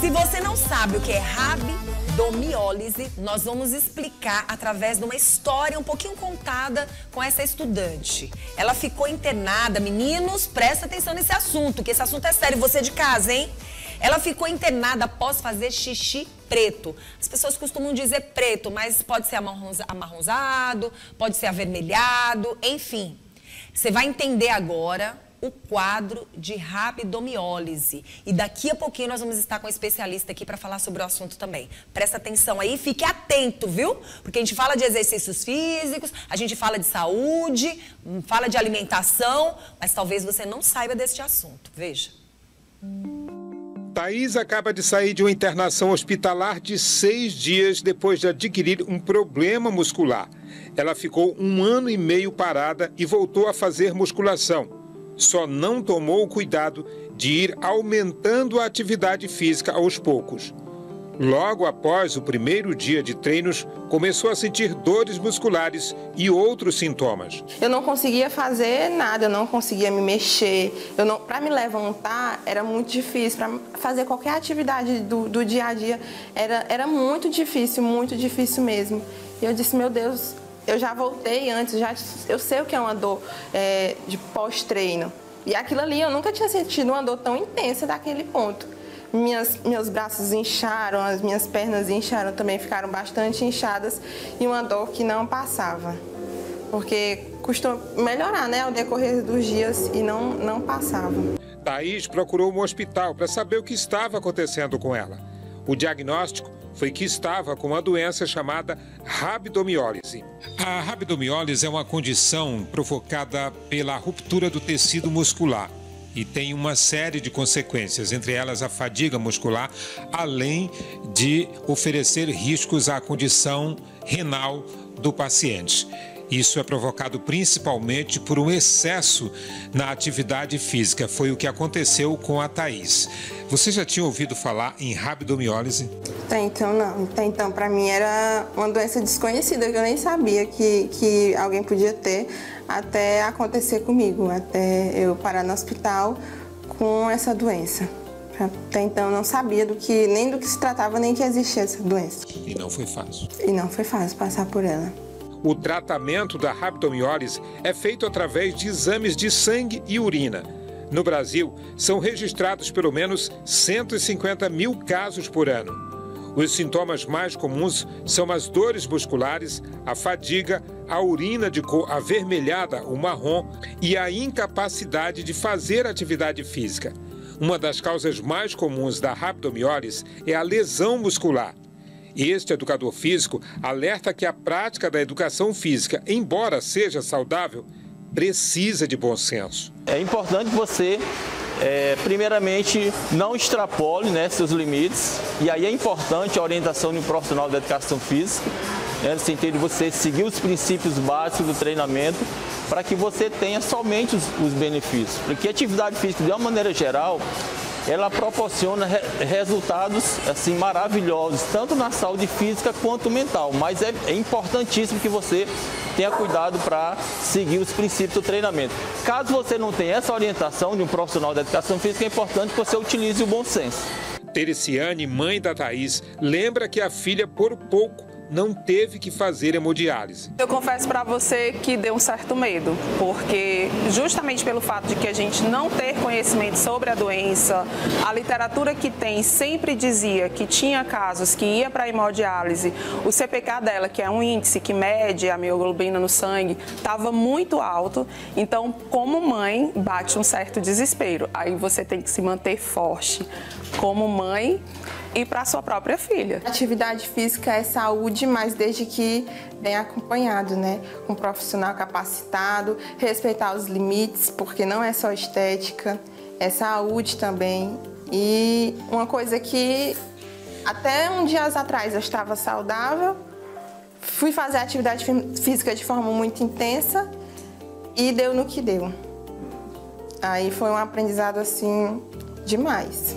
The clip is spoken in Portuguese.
Se você não sabe o que é rabdomiólise, nós vamos explicar através de uma história um pouquinho contada com essa estudante. Ela ficou internada, meninos, presta atenção nesse assunto, que esse assunto é sério, você de casa, hein? Ela ficou internada após fazer xixi preto. As pessoas costumam dizer preto, mas pode ser amarronzado, pode ser avermelhado, enfim. Você vai entender agora o quadro de rabdomiólise. E daqui a pouquinho nós vamos estar com um especialista aqui para falar sobre o assunto também. Presta atenção aí, fique atento, viu? Porque a gente fala de exercícios físicos, a gente fala de saúde, fala de alimentação, mas talvez você não saiba deste assunto. Veja. Thaís acaba de sair de uma internação hospitalar de seis dias depois de adquirir um problema muscular. Ela ficou um ano e meio parada e voltou a fazer musculação só não tomou o cuidado de ir aumentando a atividade física aos poucos. Logo após o primeiro dia de treinos, começou a sentir dores musculares e outros sintomas. Eu não conseguia fazer nada, eu não conseguia me mexer. Para me levantar era muito difícil, para fazer qualquer atividade do, do dia a dia era, era muito difícil, muito difícil mesmo. E eu disse, meu Deus, eu já voltei antes, já, eu sei o que é uma dor é, de pós-treino. E aquilo ali eu nunca tinha sentido uma dor tão intensa daquele ponto. Minhas, meus braços incharam, as minhas pernas incharam também, ficaram bastante inchadas e uma dor que não passava. Porque custou melhorar né, ao decorrer dos dias e não, não passava. Thaís procurou um hospital para saber o que estava acontecendo com ela. O diagnóstico foi que estava com uma doença chamada rabdomiólise. A rabdomiólise é uma condição provocada pela ruptura do tecido muscular e tem uma série de consequências, entre elas a fadiga muscular, além de oferecer riscos à condição renal do paciente. Isso é provocado principalmente por um excesso na atividade física. Foi o que aconteceu com a Thaís. Você já tinha ouvido falar em rabdomiólise? Até então não. Até então para mim era uma doença desconhecida que eu nem sabia que, que alguém podia ter até acontecer comigo, até eu parar no hospital com essa doença. Até então eu não sabia do que nem do que se tratava nem que existia essa doença. E não foi fácil. E não foi fácil passar por ela. O tratamento da rabdomiólise é feito através de exames de sangue e urina. No Brasil, são registrados pelo menos 150 mil casos por ano. Os sintomas mais comuns são as dores musculares, a fadiga, a urina de cor avermelhada ou marrom e a incapacidade de fazer atividade física. Uma das causas mais comuns da rabdomiólise é a lesão muscular. Este educador físico alerta que a prática da educação física, embora seja saudável, precisa de bom senso. É importante você, é, primeiramente, não extrapole né, seus limites, e aí é importante a orientação de um profissional da educação física, né, no sentido de você seguir os princípios básicos do treinamento, para que você tenha somente os, os benefícios. Porque atividade física, de uma maneira geral, ela proporciona re resultados assim maravilhosos, tanto na saúde física quanto mental. Mas é, é importantíssimo que você tenha cuidado para seguir os princípios do treinamento. Caso você não tenha essa orientação de um profissional da educação física, é importante que você utilize o bom senso. Teresiane, mãe da Thaís, lembra que a filha, por pouco, não teve que fazer hemodiálise. Eu confesso para você que deu um certo medo, porque justamente pelo fato de que a gente não ter conhecimento sobre a doença, a literatura que tem sempre dizia que tinha casos que ia para hemodiálise, o CPK dela, que é um índice que mede a mioglobina no sangue, estava muito alto. Então, como mãe, bate um certo desespero. Aí você tem que se manter forte como mãe e para sua própria filha. Atividade física é saúde, mas desde que bem acompanhado, né? Com um profissional capacitado, respeitar os limites, porque não é só estética, é saúde também. E uma coisa que até um dias atrás eu estava saudável, fui fazer atividade física de forma muito intensa e deu no que deu. Aí foi um aprendizado assim demais.